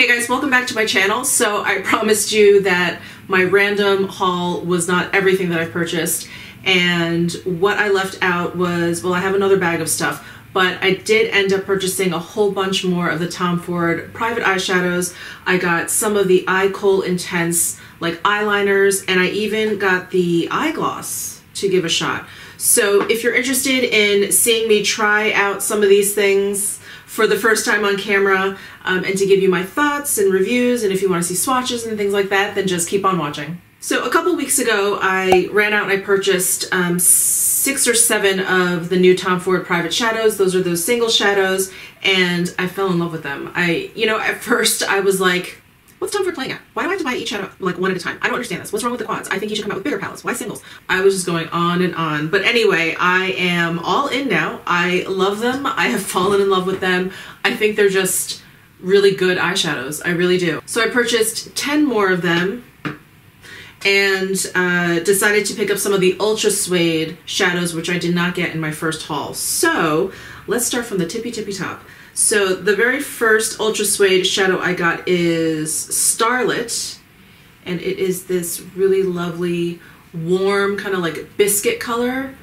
Hey guys, welcome back to my channel. So I promised you that my random haul was not everything that I purchased and what I left out was, well I have another bag of stuff, but I did end up purchasing a whole bunch more of the Tom Ford private eyeshadows. I got some of the Eye Kohl Intense like eyeliners and I even got the eye gloss to give a shot. So if you're interested in seeing me try out some of these things for the first time on camera um, and to give you my thoughts and reviews and if you want to see swatches and things like that, then just keep on watching. So a couple weeks ago, I ran out and I purchased um, six or seven of the new Tom Ford Private Shadows. Those are those single shadows, and I fell in love with them. I, you know, at first I was like, What's Tom Ford playing at? Why do I have to buy each shadow like one at a time? I don't understand this. What's wrong with the quads? I think you should come out with bigger palettes. Why singles? I was just going on and on. But anyway, I am all in now. I love them. I have fallen in love with them. I think they're just really good eyeshadows. I really do. So I purchased 10 more of them and uh, decided to pick up some of the Ultra Suede shadows, which I did not get in my first haul. So let's start from the tippy tippy top. So the very first Ultra Suede shadow I got is Starlit, and it is this really lovely, warm, kind of like biscuit color.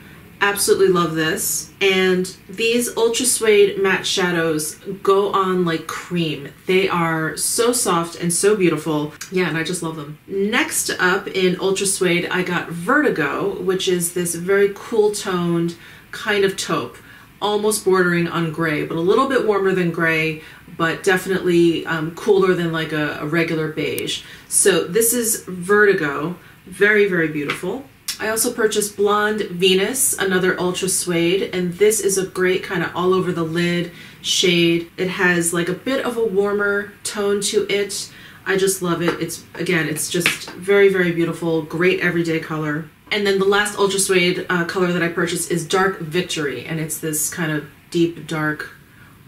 Absolutely love this. And these Ultra Suede matte shadows go on like cream. They are so soft and so beautiful. Yeah, and I just love them. Next up in Ultra Suede, I got Vertigo, which is this very cool toned kind of taupe almost bordering on gray, but a little bit warmer than gray, but definitely um, cooler than like a, a regular beige. So this is Vertigo, very, very beautiful. I also purchased Blonde Venus, another ultra suede, and this is a great kind of all over the lid shade. It has like a bit of a warmer tone to it. I just love it. It's, again, it's just very, very beautiful, great everyday color. And then the last Ultra Suede uh, color that I purchased is Dark Victory, and it's this kind of deep, dark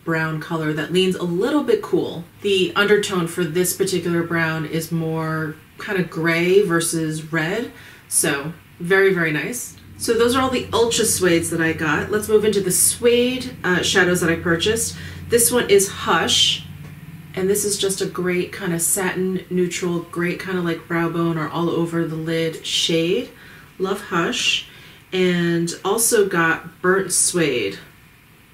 brown color that leans a little bit cool. The undertone for this particular brown is more kind of gray versus red, so very, very nice. So those are all the Ultra Suedes that I got. Let's move into the suede uh, shadows that I purchased. This one is Hush, and this is just a great kind of satin neutral, great kind of like brow bone or all over the lid shade. Love Hush, and also got Burnt Suede.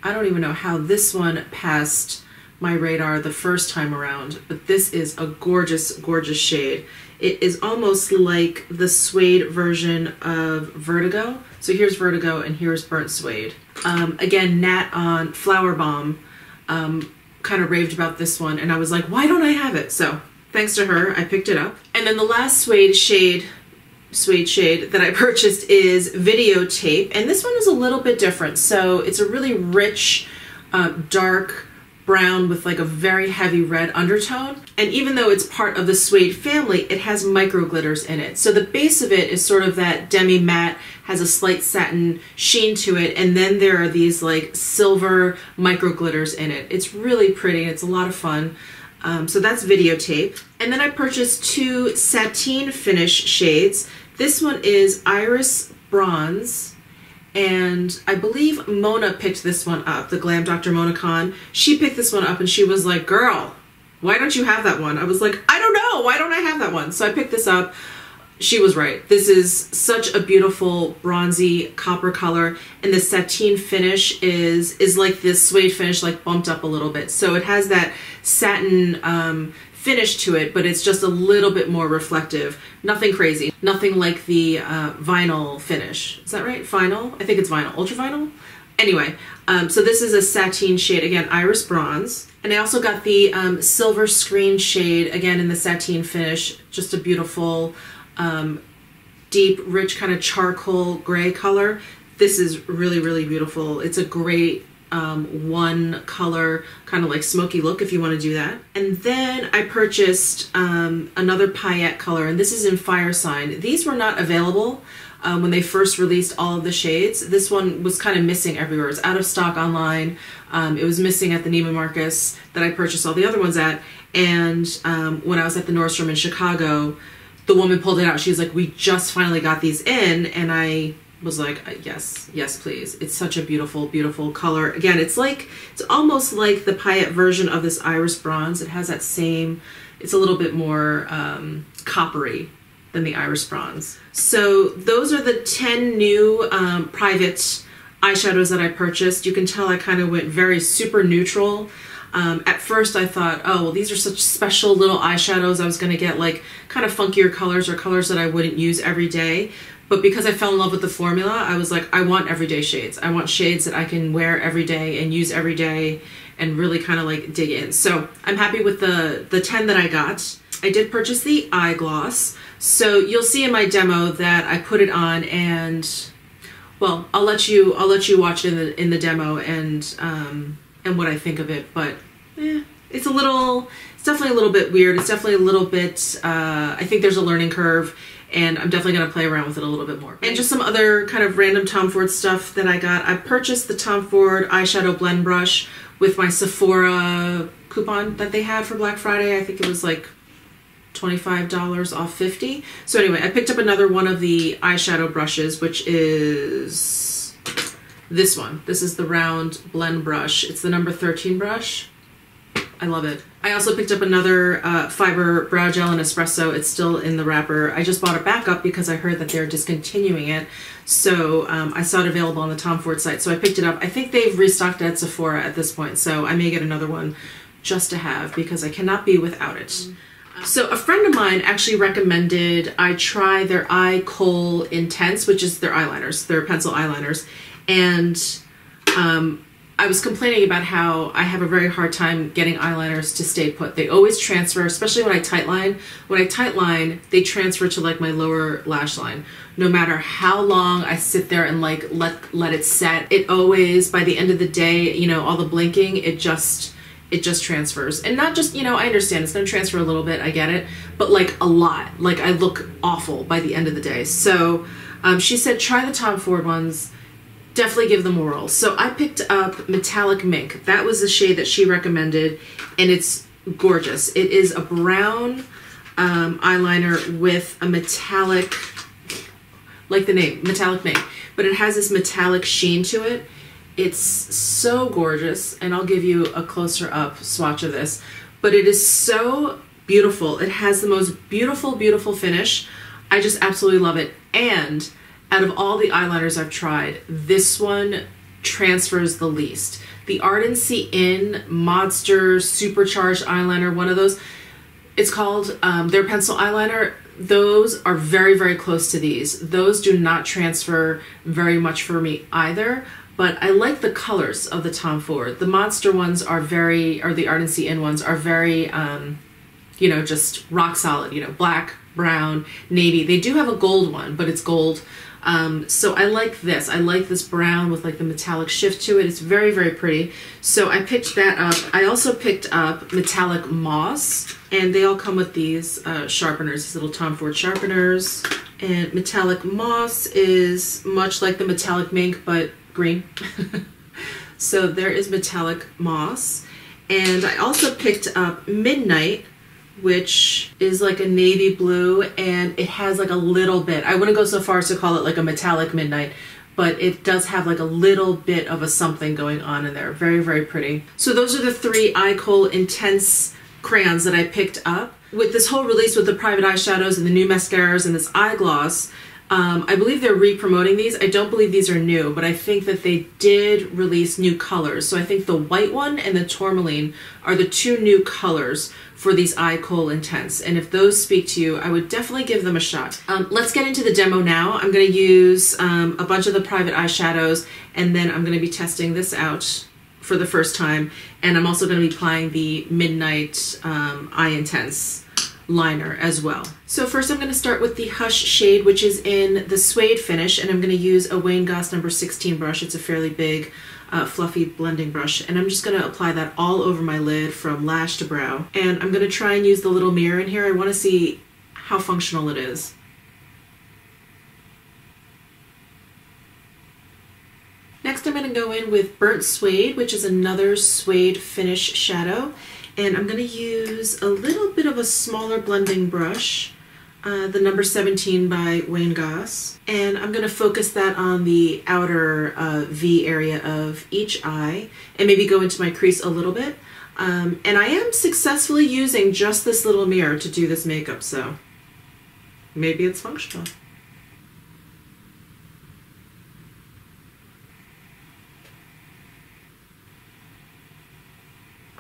I don't even know how this one passed my radar the first time around, but this is a gorgeous, gorgeous shade. It is almost like the suede version of Vertigo. So here's Vertigo and here's Burnt Suede. Um, again, Nat on Flower Bomb um, kind of raved about this one and I was like, why don't I have it? So thanks to her, I picked it up. And then the last suede shade suede shade that I purchased is Videotape, and this one is a little bit different. So it's a really rich, uh, dark brown with like a very heavy red undertone. And even though it's part of the suede family, it has micro glitters in it. So the base of it is sort of that demi matte, has a slight satin sheen to it, and then there are these like silver micro glitters in it. It's really pretty, it's a lot of fun. Um, so that's videotape. And then I purchased two sateen finish shades. This one is Iris Bronze, and I believe Mona picked this one up, the Glam Dr. Mona Khan. She picked this one up and she was like, girl, why don't you have that one? I was like, I don't know, why don't I have that one? So I picked this up. She was right. This is such a beautiful bronzy copper color and the sateen finish is is like this suede finish like bumped up a little bit. So it has that satin um, finish to it, but it's just a little bit more reflective. Nothing crazy. Nothing like the uh, vinyl finish. Is that right? Vinyl? I think it's vinyl. Ultra vinyl? Anyway, um, so this is a sateen shade, again, Iris Bronze. And I also got the um, silver screen shade, again, in the sateen finish. Just a beautiful, um, deep, rich kind of charcoal gray color. This is really, really beautiful. It's a great um, one color kind of like smoky look if you want to do that. And then I purchased um, another paillette color and this is in Fire Sign. These were not available um, when they first released all of the shades. This one was kind of missing everywhere. It's out of stock online. Um, it was missing at the Neiman Marcus that I purchased all the other ones at. And um, when I was at the Nordstrom in Chicago, the woman pulled it out. She was like, we just finally got these in. And I was like, yes, yes, please. It's such a beautiful, beautiful color. Again, it's like, it's almost like the Paillette version of this Iris Bronze. It has that same, it's a little bit more um, coppery than the Iris Bronze. So those are the 10 new um, private eyeshadows that I purchased. You can tell I kind of went very super neutral. Um, at first I thought, oh, well, these are such special little eyeshadows. I was going to get like kind of funkier colors or colors that I wouldn't use every day. But because I fell in love with the formula, I was like, I want everyday shades. I want shades that I can wear every day and use every day and really kind of like dig in. So I'm happy with the, the 10 that I got. I did purchase the eye gloss. So you'll see in my demo that I put it on and well, I'll let you I'll let you watch it in the in the demo and um, and what I think of it. But eh, it's a little it's definitely a little bit weird. It's definitely a little bit. Uh, I think there's a learning curve, and I'm definitely gonna play around with it a little bit more. And just some other kind of random Tom Ford stuff that I got. I purchased the Tom Ford eyeshadow blend brush with my Sephora coupon that they had for Black Friday. I think it was like $25 off 50 so anyway I picked up another one of the eyeshadow brushes which is this one this is the round blend brush it's the number 13 brush I love it. I also picked up another uh, fiber brow gel and espresso. It's still in the wrapper. I just bought a backup because I heard that they're discontinuing it. So um, I saw it available on the Tom Ford site. So I picked it up. I think they've restocked at Sephora at this point. So I may get another one just to have because I cannot be without it. Mm. So a friend of mine actually recommended I try their Eye Kohl Intense, which is their eyeliners, their pencil eyeliners, and um, I was complaining about how I have a very hard time getting eyeliners to stay put. They always transfer, especially when I tight line. When I tight line, they transfer to like my lower lash line. No matter how long I sit there and like let let it set, it always by the end of the day, you know, all the blinking, it just it just transfers. And not just, you know, I understand it's going to transfer a little bit, I get it, but like a lot. Like I look awful by the end of the day. So um, she said, try the Tom Ford ones. Definitely give them a whirl. So I picked up Metallic Mink. That was the shade that she recommended, and it's gorgeous. It is a brown um, eyeliner with a metallic, like the name, Metallic Mink, but it has this metallic sheen to it it's so gorgeous, and I'll give you a closer up swatch of this, but it is so beautiful. It has the most beautiful, beautiful finish. I just absolutely love it. And out of all the eyeliners I've tried, this one transfers the least. The Ardency Inn Modster Supercharged Eyeliner, one of those, it's called um, their pencil eyeliner. Those are very, very close to these. Those do not transfer very much for me either but I like the colors of the Tom Ford. The Modster ones are very, or the Ardency Inn ones are very, um, you know, just rock solid, you know, black, brown, navy. They do have a gold one, but it's gold. Um, so I like this. I like this brown with like the metallic shift to it. It's very, very pretty. So I picked that up. I also picked up Metallic Moss, and they all come with these uh, sharpeners, these little Tom Ford sharpeners. And Metallic Moss is much like the Metallic Mink, but green. so there is metallic moss. And I also picked up Midnight, which is like a navy blue and it has like a little bit, I wouldn't go so far as to call it like a metallic midnight, but it does have like a little bit of a something going on in there. Very, very pretty. So those are the three Eye Kohl Intense crayons that I picked up. With this whole release with the private eyeshadows and the new mascaras and this eye gloss, um, I believe they're re-promoting these. I don't believe these are new, but I think that they did release new colors. So I think the white one and the tourmaline are the two new colors for these Eye Kohl Intense. And if those speak to you, I would definitely give them a shot. Um, let's get into the demo now. I'm going to use um, a bunch of the private eyeshadows, and then I'm going to be testing this out for the first time. And I'm also going to be applying the Midnight um, Eye Intense liner as well. So first I'm going to start with the Hush shade, which is in the suede finish, and I'm going to use a Wayne Goss number 16 brush. It's a fairly big, uh, fluffy blending brush, and I'm just going to apply that all over my lid from lash to brow. And I'm going to try and use the little mirror in here. I want to see how functional it is. Next I'm going to go in with Burnt Suede, which is another suede finish shadow and I'm going to use a little bit of a smaller blending brush uh, the number 17 by Wayne Goss. And I'm going to focus that on the outer uh, V area of each eye and maybe go into my crease a little bit. Um, and I am successfully using just this little mirror to do this makeup, so maybe it's functional.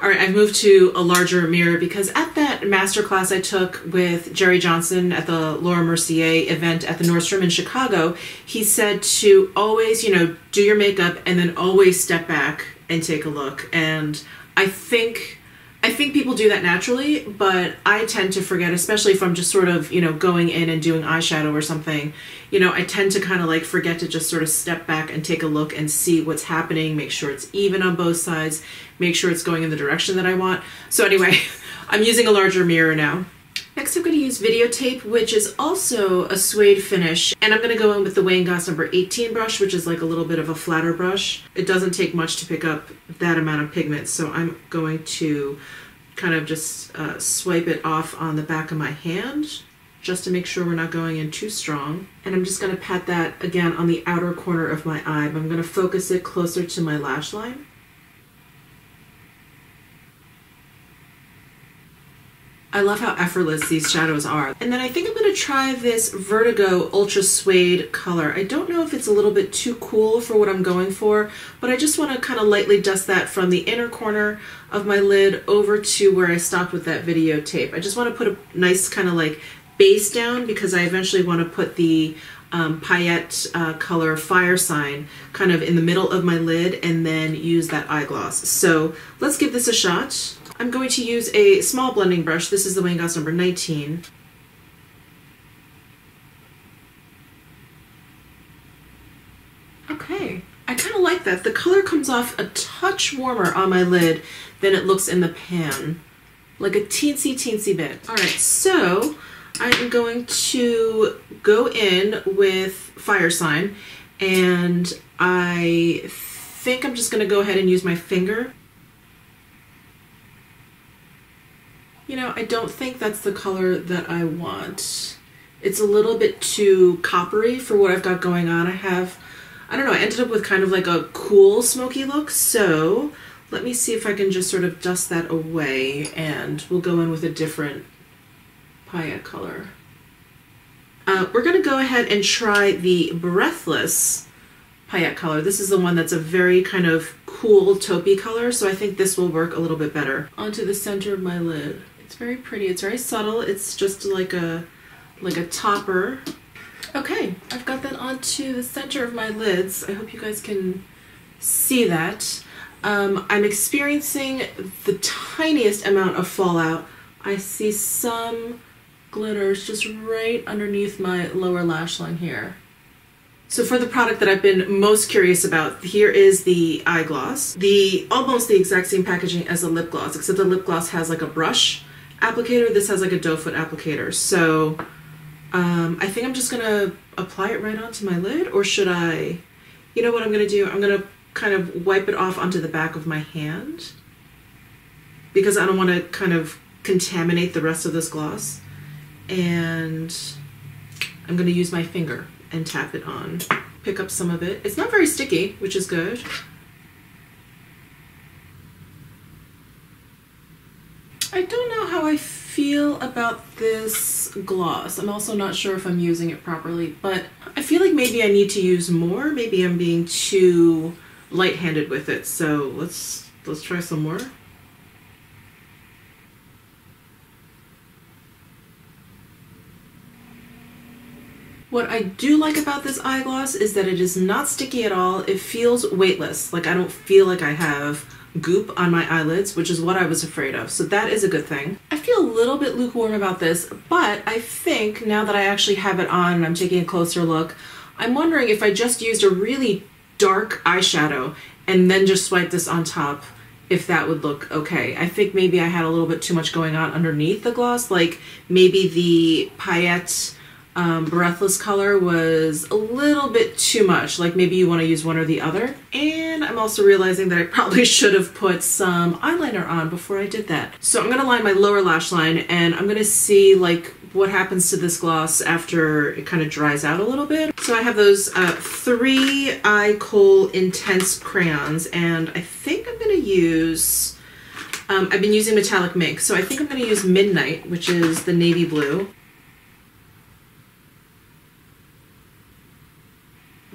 All right, I've moved to a larger mirror because at that masterclass I took with Jerry Johnson at the Laura Mercier event at the Nordstrom in Chicago, he said to always, you know, do your makeup and then always step back and take a look. And I think I think people do that naturally, but I tend to forget, especially if I'm just sort of, you know, going in and doing eyeshadow or something. You know, I tend to kind of like forget to just sort of step back and take a look and see what's happening, make sure it's even on both sides, make sure it's going in the direction that I want. So anyway, I'm using a larger mirror now. Next I'm going to use videotape, which is also a suede finish, and I'm going to go in with the Wayne Goss number 18 brush, which is like a little bit of a flatter brush. It doesn't take much to pick up that amount of pigment, so I'm going to kind of just uh, swipe it off on the back of my hand just to make sure we're not going in too strong. And I'm just going to pat that again on the outer corner of my eye, but I'm going to focus it closer to my lash line. I love how effortless these shadows are. And then I think I'm to try this Vertigo Ultra Suede color. I don't know if it's a little bit too cool for what I'm going for, but I just want to kind of lightly dust that from the inner corner of my lid over to where I stopped with that videotape. I just want to put a nice kind of like base down because I eventually want to put the um, paillette uh, color fire sign kind of in the middle of my lid and then use that eye gloss. So let's give this a shot. I'm going to use a small blending brush. This is the Wayne Goss number 19. Okay, I kind of like that. The color comes off a touch warmer on my lid than it looks in the pan. Like a teensy, teensy bit. All right, so I'm going to go in with Fire Sign and I think I'm just gonna go ahead and use my finger You know, I don't think that's the color that I want. It's a little bit too coppery for what I've got going on. I have, I don't know, I ended up with kind of like a cool smoky look. So let me see if I can just sort of dust that away and we'll go in with a different paillette color. Uh, we're going to go ahead and try the Breathless paillette color. This is the one that's a very kind of cool taupey color, so I think this will work a little bit better. Onto the center of my lid. It's very pretty. It's very subtle. It's just like a like a topper. Okay, I've got that onto the center of my lids. I hope you guys can see that. Um, I'm experiencing the tiniest amount of fallout. I see some glitters just right underneath my lower lash line here. So for the product that I've been most curious about, here is the eye gloss. The almost the exact same packaging as the lip gloss, except the lip gloss has like a brush applicator. This has like a doe foot applicator. So um, I think I'm just gonna apply it right onto my lid, or should I? You know what I'm gonna do? I'm gonna kind of wipe it off onto the back of my hand because I don't want to kind of contaminate the rest of this gloss. And I'm gonna use my finger and tap it on. Pick up some of it. It's not very sticky, which is good. I don't know how I feel about this gloss. I'm also not sure if I'm using it properly, but I feel like maybe I need to use more. Maybe I'm being too light-handed with it. So let's let's try some more. What I do like about this eye gloss is that it is not sticky at all. It feels weightless. Like I don't feel like I have goop on my eyelids, which is what I was afraid of. So that is a good thing. I feel a little bit lukewarm about this, but I think now that I actually have it on and I'm taking a closer look, I'm wondering if I just used a really dark eyeshadow and then just swipe this on top, if that would look okay. I think maybe I had a little bit too much going on underneath the gloss, like maybe the paillette um, breathless color was a little bit too much like maybe you want to use one or the other and I'm also realizing that I probably should have put some eyeliner on before I did that so I'm gonna line my lower lash line and I'm gonna see like what happens to this gloss after it kind of dries out a little bit. So I have those uh, three Eye Kohl Intense crayons, and I think I'm going to use, um, I've been using metallic mink, so I think I'm going to use Midnight, which is the navy blue.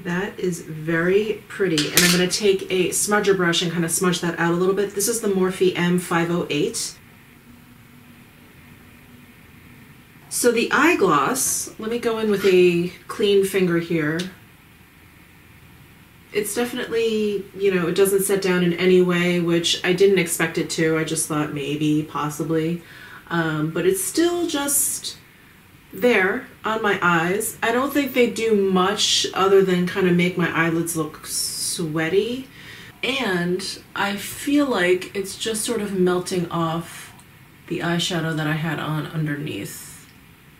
That is very pretty. And I'm going to take a smudger brush and kind of smudge that out a little bit. This is the Morphe M508. So the eye gloss, let me go in with a clean finger here. It's definitely, you know, it doesn't set down in any way, which I didn't expect it to. I just thought maybe, possibly. Um, but it's still just there on my eyes. I don't think they do much other than kind of make my eyelids look sweaty. And I feel like it's just sort of melting off the eyeshadow that I had on underneath.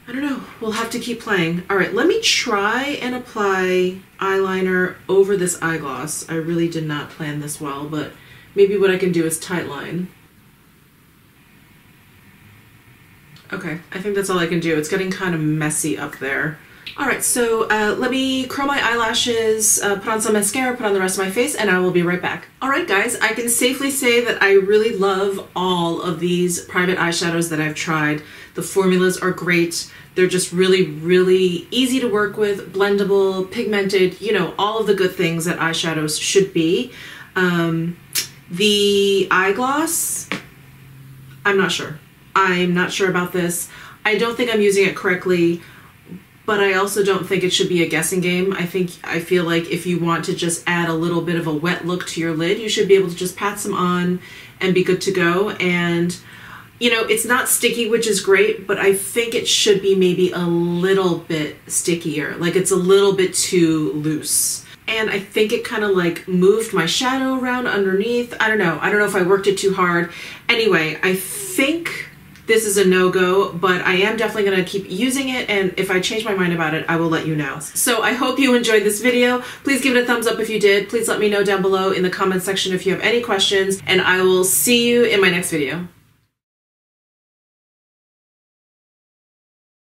I don't know. We'll have to keep playing. All right, let me try and apply eyeliner over this eye gloss. I really did not plan this well, but maybe what I can do is tight line. Okay, I think that's all I can do. It's getting kind of messy up there. All right, so uh, let me curl my eyelashes, uh, put on some mascara, put on the rest of my face, and I will be right back. All right, guys, I can safely say that I really love all of these private eyeshadows that I've tried. The formulas are great. They're just really, really easy to work with, blendable, pigmented, you know, all of the good things that eyeshadows should be. Um, the eye gloss, I'm not sure. I'm not sure about this. I don't think I'm using it correctly, but I also don't think it should be a guessing game. I think, I feel like if you want to just add a little bit of a wet look to your lid, you should be able to just pat some on and be good to go. And you know, it's not sticky, which is great, but I think it should be maybe a little bit stickier. Like it's a little bit too loose. And I think it kind of like moved my shadow around underneath. I don't know. I don't know if I worked it too hard. Anyway, I think this is a no-go, but I am definitely going to keep using it, and if I change my mind about it, I will let you know. So I hope you enjoyed this video. Please give it a thumbs up if you did. Please let me know down below in the comment section if you have any questions, and I will see you in my next video.